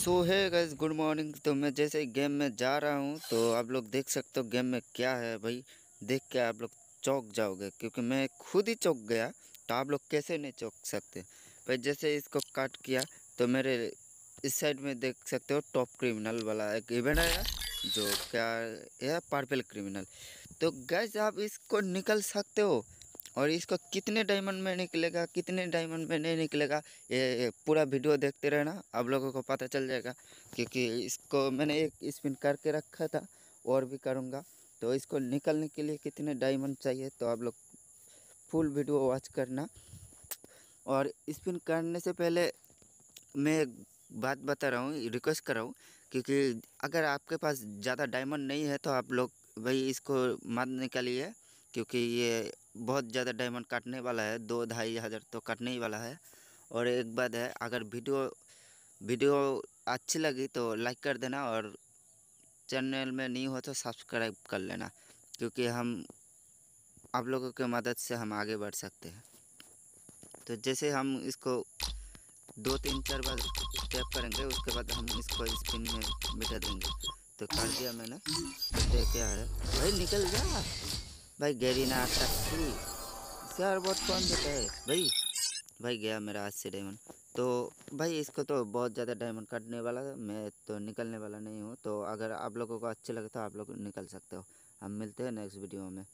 सो, है gas good morning. तो मैं जैसे ही गेम में जा रहा हूँ तो आप लोग देख सकते हो गेम में क्या है भाई। देख के आप लोग चौक जाओगे, क्योंकि मैं खुद ही चौक गया तो आप लोग कैसे नहीं चौक सकते? भाई, जैसे इसको काट किया तो मेरे इस साइड में देख सकते हो, टॉप क्रिमिनल वाला एक इवेंट आया, जो क्या है, पर्पल क्रिमिनल। तो गैस आप इसको निकल सकते हो और इसको कितने डायमंड में निकलेगा, कितने डायमंड में नहीं निकलेगा, ये पूरा वीडियो देखते रहना, आप लोगों को पता चल जाएगा। क्योंकि इसको मैंने एक स्पिन करके रखा था, और भी करूँगा। तो इसको निकलने के लिए कितने डायमंड चाहिए तो आप लोग फुल वीडियो वॉच करना। और स्पिन करने से पहले मैं बात बता रहा हूँ रिक्वेस्ट कर रहा हूँ, क्योंकि अगर आपके पास ज़्यादा डायमंड नहीं है तो आप लोग भाई इसको मत निकालिए। क्योंकि ये बहुत ज़्यादा डायमंड काटने वाला है, दो ढाई हज़ार तो काटने ही वाला है। और एक बात है, अगर वीडियो वीडियो अच्छी लगी तो लाइक कर देना और चैनल में नहीं हो तो सब्सक्राइब कर लेना, क्योंकि हम, आप लोगों के मदद से हम आगे बढ़ सकते हैं। तो जैसे हम इसको दो तीन चार बार टैप करेंगे, उसके बाद हम इसको स्पिन में मिटा देंगे। तो कर दिया मैंने तो क्या है। भाई निकल जा। भाई गैरी ना आ टक्की यार, बहुत कौन देता है भाई भाई गया मेरा आज से डायमंड तो भाई, इसको तो बहुत ज़्यादा डायमंड काटने वाला है मैं तो निकलने वाला नहीं हूँ। तो अगर आप लोगों को अच्छे लगे तो आप लोग निकल सकते हो। हम मिलते हैं नेक्स्ट वीडियो में।